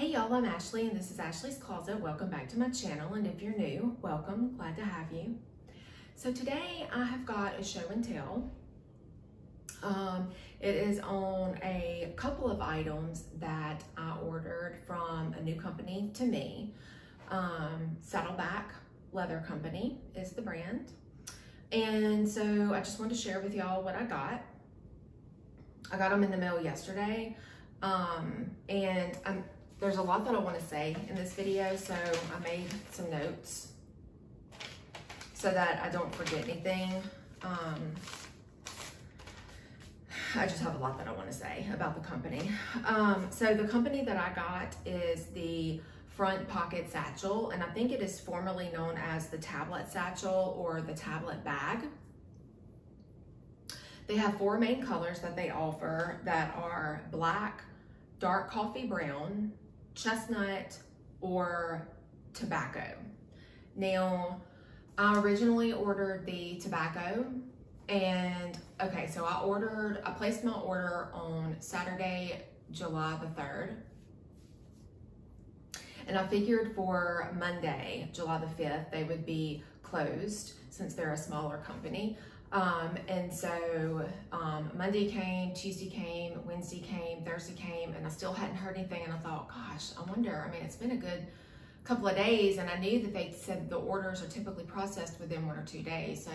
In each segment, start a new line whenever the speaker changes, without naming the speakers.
Hey y'all, I'm Ashley and this is Ashley's Closet. Welcome back to my channel and if you're new, welcome, glad to have you. So today I have got a show and tell. Um, it is on a couple of items that I ordered from a new company to me. Um, Saddleback Leather Company is the brand. And so I just wanted to share with y'all what I got. I got them in the mail yesterday. Um, and I'm there's a lot that I want to say in this video, so I made some notes so that I don't forget anything. Um, I just have a lot that I want to say about the company. Um, so the company that I got is the front pocket satchel, and I think it is formerly known as the tablet satchel or the tablet bag. They have four main colors that they offer that are black, dark coffee brown, chestnut, or tobacco. Now, I originally ordered the tobacco and okay, so I ordered, I placed my order on Saturday, July the 3rd. And I figured for Monday, July the 5th, they would be closed since they're a smaller company. Um, and so um, Monday came, Tuesday came, Wednesday came, Thursday came, and I still hadn't heard anything. And I thought, gosh, I wonder. I mean, it's been a good couple of days, and I knew that they said the orders are typically processed within one or two days. So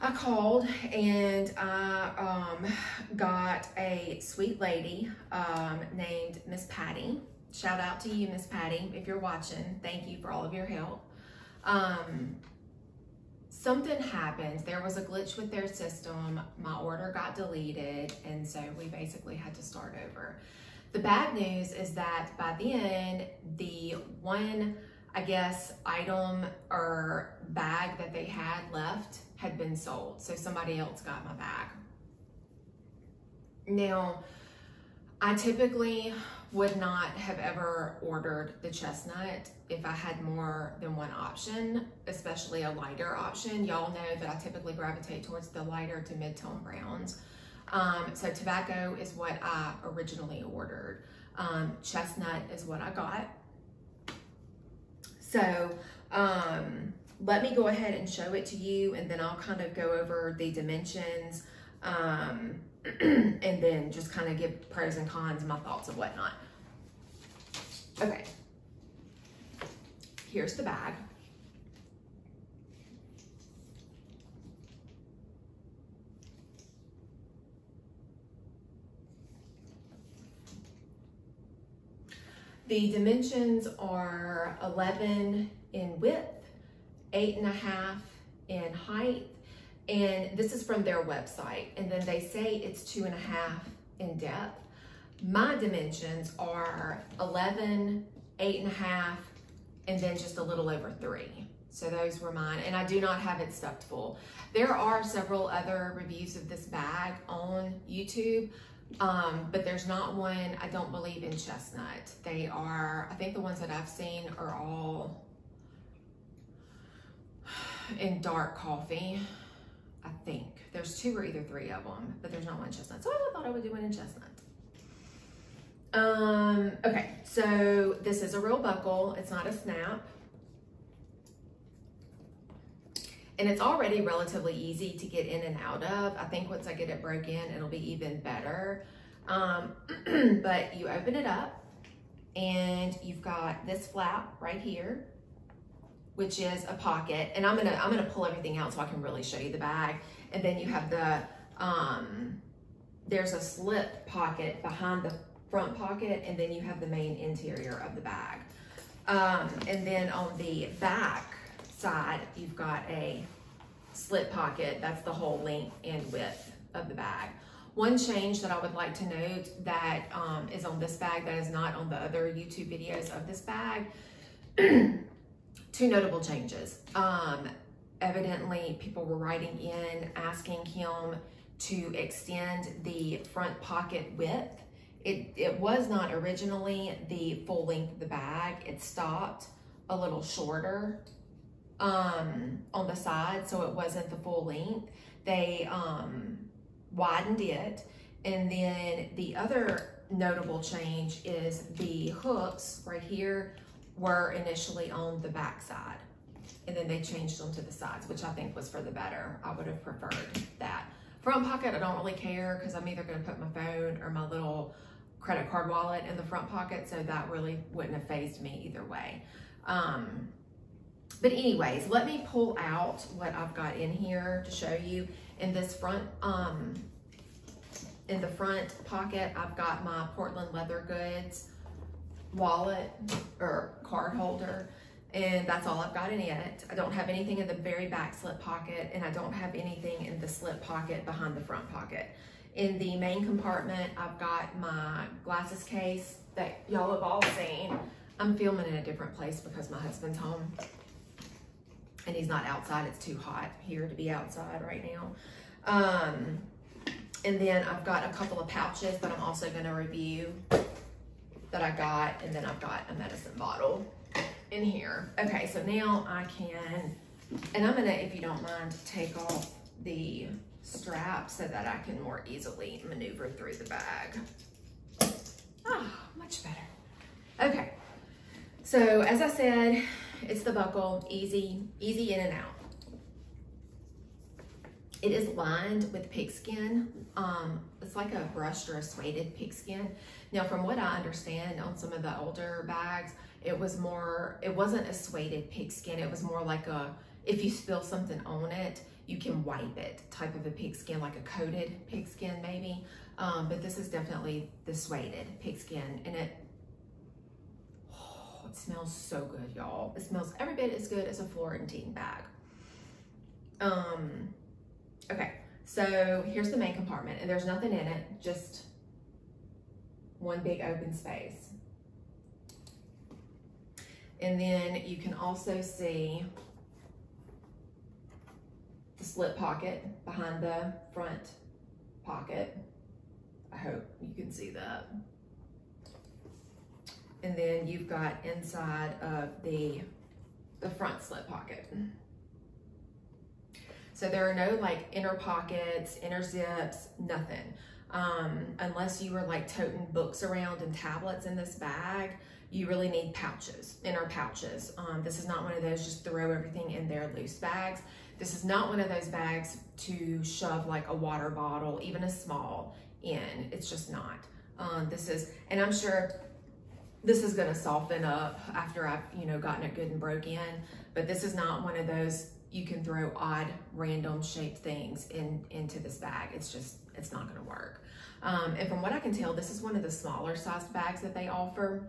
I called and I um, got a sweet lady um, named Miss Patty. Shout out to you, Miss Patty, if you're watching. Thank you for all of your help. Something happened. There was a glitch with their system. My order got deleted, and so we basically had to start over. The bad news is that by then, the one, I guess, item or bag that they had left had been sold. So somebody else got my bag. Now, I typically would not have ever ordered the chestnut if I had more than one option, especially a lighter option. Y'all know that I typically gravitate towards the lighter to mid-tone browns. Um, so tobacco is what I originally ordered. Um, chestnut is what I got. So um, let me go ahead and show it to you and then I'll kind of go over the dimensions um, and then just kind of give pros and cons, my thoughts and whatnot. Okay. Here's the bag. The dimensions are 11 in width, eight and a half in height, and this is from their website. And then they say it's two and a half in depth. My dimensions are 11, eight and a half, and then just a little over three. So those were mine, and I do not have it stuffed full. There are several other reviews of this bag on YouTube, um, but there's not one, I don't believe in chestnut. They are, I think the ones that I've seen are all in dark coffee. I think. There's two or either three of them, but there's not one chestnut. So I thought I would do one in chestnut. Um, okay, so this is a real buckle. It's not a snap. And it's already relatively easy to get in and out of. I think once I get it broke in, it'll be even better. Um, but you open it up and you've got this flap right here which is a pocket. And I'm gonna, I'm gonna pull everything out so I can really show you the bag. And then you have the, um, there's a slip pocket behind the front pocket and then you have the main interior of the bag. Um, and then on the back side, you've got a slip pocket. That's the whole length and width of the bag. One change that I would like to note that um, is on this bag that is not on the other YouTube videos of this bag two notable changes. Um, evidently, people were writing in asking him to extend the front pocket width. It, it was not originally the full length of the bag. It stopped a little shorter um, on the side, so it wasn't the full length. They um, widened it. And then the other notable change is the hooks right here were initially on the back side. And then they changed them to the sides, which I think was for the better. I would have preferred that. Front pocket, I don't really care because I'm either gonna put my phone or my little credit card wallet in the front pocket, so that really wouldn't have phased me either way. Um, but anyways, let me pull out what I've got in here to show you. In this front, um, in the front pocket, I've got my Portland Leather Goods wallet or card holder and that's all I've got in it. I don't have anything in the very back slip pocket and I don't have anything in the slip pocket behind the front pocket. In the main compartment, I've got my glasses case that y'all have all seen. I'm filming in a different place because my husband's home and he's not outside. It's too hot here to be outside right now. Um, and then I've got a couple of pouches that I'm also gonna review that I got. And then I've got a medicine bottle in here. Okay, so now I can, and I'm gonna, if you don't mind, take off the strap so that I can more easily maneuver through the bag. Ah, much better. Okay, so as I said, it's the buckle, easy, easy in and out. It is lined with pigskin. Um, it's like a brushed or a suede pigskin. Now, from what I understand on some of the older bags, it was more, it wasn't a suede pigskin. It was more like a, if you spill something on it, you can wipe it type of a pigskin, like a coated pigskin maybe. Um, but this is definitely the suede pigskin and it, oh, it smells so good, y'all. It smells every bit as good as a Florentine bag. Um, okay, so here's the main compartment and there's nothing in it, just one big open space. And then you can also see the slip pocket behind the front pocket. I hope you can see that. And then you've got inside of the, the front slip pocket. So there are no like inner pockets, inner zips, nothing. Um, unless you were like toting books around and tablets in this bag, you really need pouches, inner pouches. Um, this is not one of those just throw everything in there loose bags. This is not one of those bags to shove like a water bottle, even a small, in. It's just not. Um, this is, and I'm sure this is gonna soften up after I've, you know, gotten it good and broke in, but this is not one of those you can throw odd, random shaped things in into this bag. It's just, it's not gonna work. Um, and from what I can tell, this is one of the smaller sized bags that they offer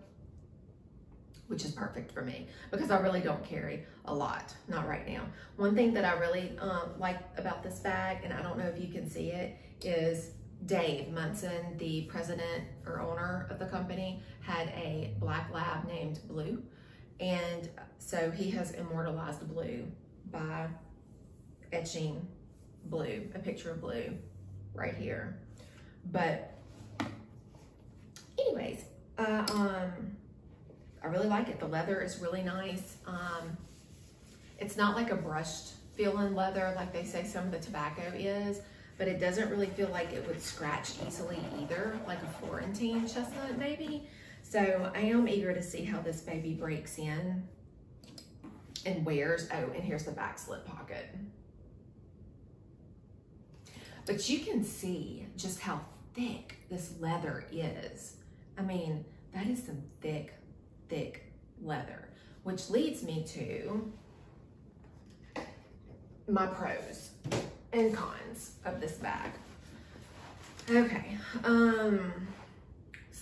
which is perfect for me because I really don't carry a lot, not right now. One thing that I really um, like about this bag, and I don't know if you can see it, is Dave Munson, the president or owner of the company, had a black lab named Blue. And so he has immortalized Blue by etching Blue, a picture of Blue right here. But anyways, uh, um, I really like it. The leather is really nice. Um, it's not like a brushed feeling leather like they say some of the tobacco is, but it doesn't really feel like it would scratch easily either, like a Florentine chestnut maybe. So I am eager to see how this baby breaks in and wears. Oh, and here's the back slip pocket. But you can see just how thick this leather is. I mean, that is some thick thick leather, which leads me to my pros and cons of this bag. Okay, um,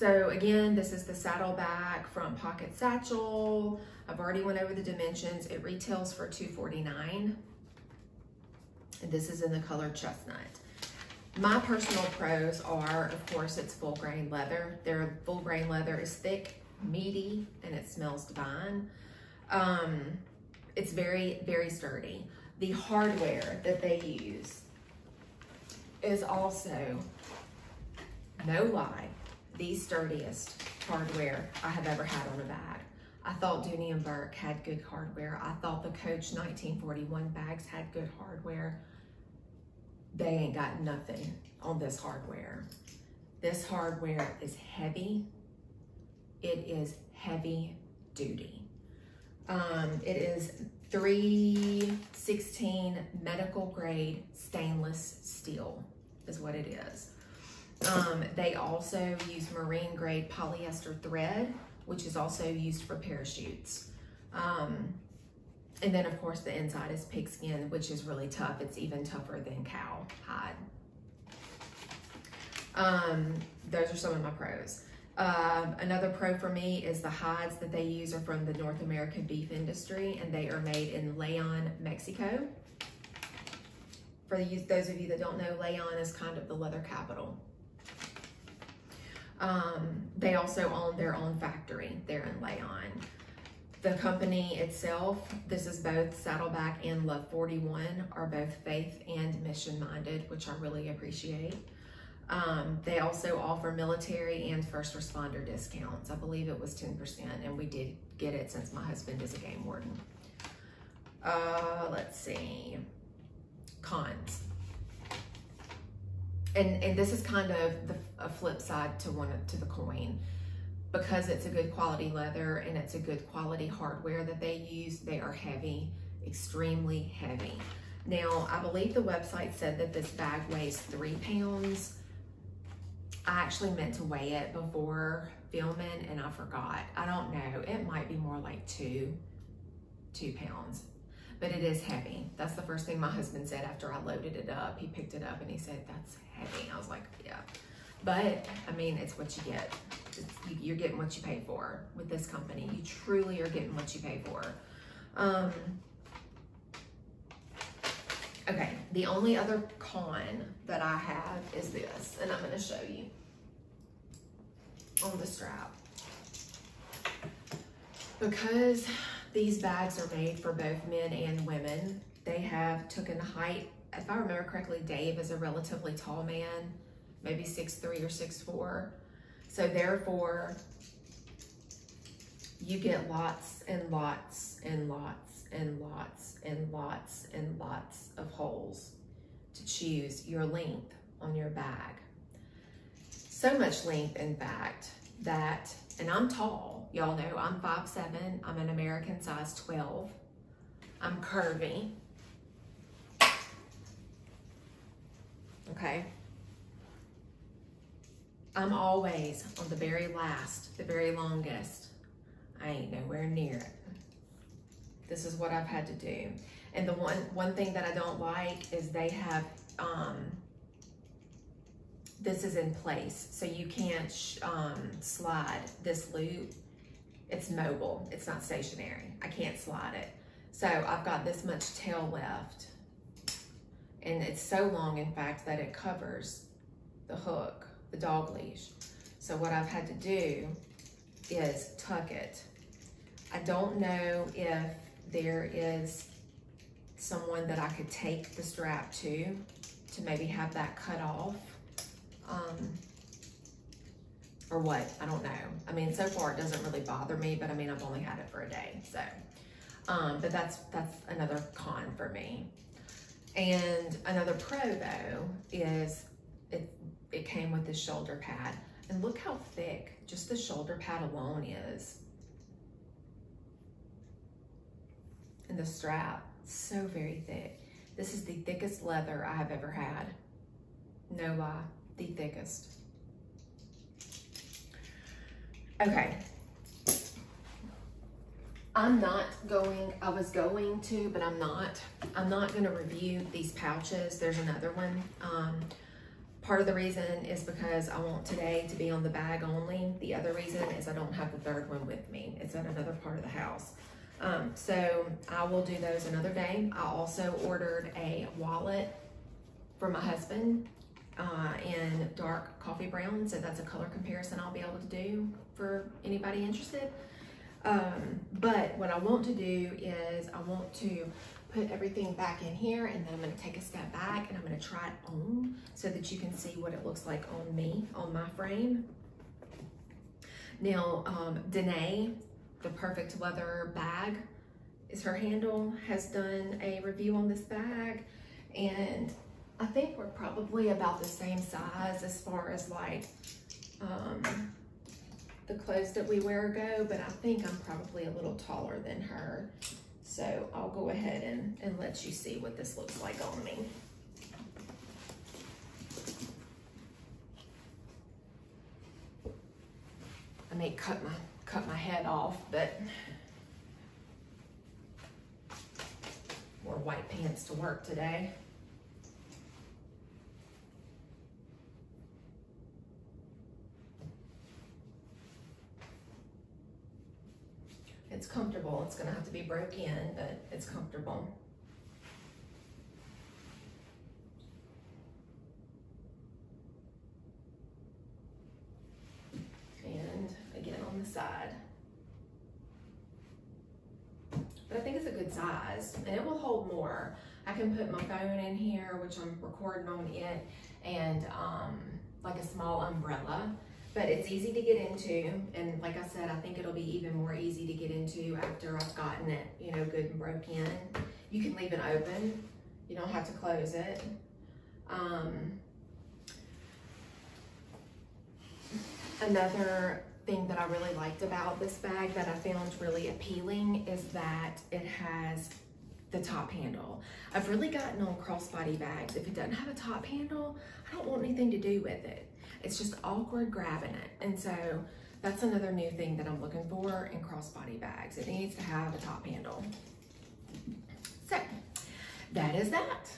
so again, this is the Saddleback front Pocket Satchel. I've already went over the dimensions. It retails for 249. And this is in the color chestnut. My personal pros are, of course, it's full grain leather. Their full grain leather is thick meaty and it smells divine. Um, it's very, very sturdy. The hardware that they use is also, no lie, the sturdiest hardware I have ever had on a bag. I thought Dooney and Bourke had good hardware. I thought the Coach 1941 bags had good hardware. They ain't got nothing on this hardware. This hardware is heavy. It is heavy duty. Um, it is 316 medical grade stainless steel is what it is. Um, they also use marine grade polyester thread, which is also used for parachutes. Um, and then of course the inside is pigskin, which is really tough. It's even tougher than cow hide. Um, those are some of my pros. Um, another pro for me is the hides that they use are from the North American beef industry and they are made in Leon, Mexico. For those of you that don't know, Leon is kind of the leather capital. Um, they also own their own factory there in Leon. The company itself, this is both Saddleback and Love 41, are both faith and mission minded, which I really appreciate. Um, they also offer military and first responder discounts. I believe it was 10%, and we did get it since my husband is a game warden. Uh, let's see. Cons. And, and this is kind of the, a flip side to one to the coin. Because it's a good quality leather and it's a good quality hardware that they use, they are heavy, extremely heavy. Now, I believe the website said that this bag weighs three pounds. I actually meant to weigh it before filming and I forgot. I don't know. It might be more like two, two pounds, but it is heavy. That's the first thing my husband said after I loaded it up. He picked it up and he said, that's heavy. I was like, yeah. But I mean, it's what you get. You, you're getting what you pay for with this company. You truly are getting what you pay for. Um, Okay, the only other con that I have is this, and I'm gonna show you on the strap. Because these bags are made for both men and women, they have taken height. If I remember correctly, Dave is a relatively tall man, maybe six three or six four. So therefore, you get lots and lots and lots and lots and lots and lots of holes to choose your length on your bag. So much length, in fact, that, and I'm tall, y'all know I'm 5'7", I'm an American size 12, I'm curvy, okay? I'm always on the very last, the very longest. I ain't nowhere near it. This is what I've had to do. And the one, one thing that I don't like is they have, um, this is in place. So you can't um, slide this loop. It's mobile, it's not stationary. I can't slide it. So I've got this much tail left. And it's so long, in fact, that it covers the hook, the dog leash. So what I've had to do is tuck it. I don't know if there is someone that I could take the strap to, to maybe have that cut off. Um, or what, I don't know. I mean, so far it doesn't really bother me, but I mean, I've only had it for a day, so. Um, but that's, that's another con for me. And another pro though, is it, it came with this shoulder pad. And look how thick just the shoulder pad alone is. and the strap, so very thick. This is the thickest leather I have ever had. No lie, the thickest. Okay. I'm not going, I was going to, but I'm not. I'm not gonna review these pouches. There's another one. Um, part of the reason is because I want today to be on the bag only. The other reason is I don't have the third one with me. It's at another part of the house. Um, so I will do those another day. I also ordered a wallet for my husband uh, in dark coffee brown. So that's a color comparison I'll be able to do for anybody interested. Um, but what I want to do is I want to put everything back in here and then I'm gonna take a step back and I'm gonna try it on so that you can see what it looks like on me, on my frame. Now, um, Danae the Perfect Leather bag is her handle, has done a review on this bag. And I think we're probably about the same size as far as like, um, the clothes that we wear go, but I think I'm probably a little taller than her. So I'll go ahead and, and let you see what this looks like on me. I may cut my, cut my head off, but wore white pants to work today. Comfortable. It's gonna have to be broke in, but it's comfortable. And again on the side. But I think it's a good size and it will hold more. I can put my phone in here, which I'm recording on it, and um, like a small umbrella but it's easy to get into and like I said I think it'll be even more easy to get into after I've gotten it you know good and broke in you can leave it open you don't have to close it um, another thing that I really liked about this bag that I found really appealing is that it has the top handle. I've really gotten on crossbody bags. If it doesn't have a top handle, I don't want anything to do with it. It's just awkward grabbing it. And so that's another new thing that I'm looking for in crossbody bags. It needs to have a top handle. So that is that.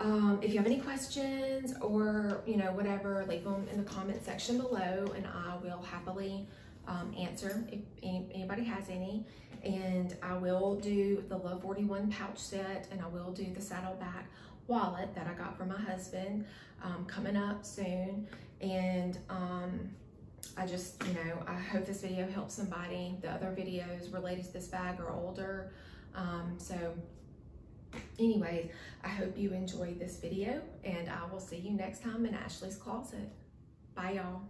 Um, if you have any questions or, you know, whatever, leave them in the comment section below and I will happily um, answer if any, anybody has any. And I will do the Love 41 pouch set and I will do the saddleback wallet that I got from my husband um, coming up soon. And um, I just, you know, I hope this video helps somebody. The other videos related to this bag are older. Um, so anyways, I hope you enjoyed this video and I will see you next time in Ashley's Closet. Bye y'all.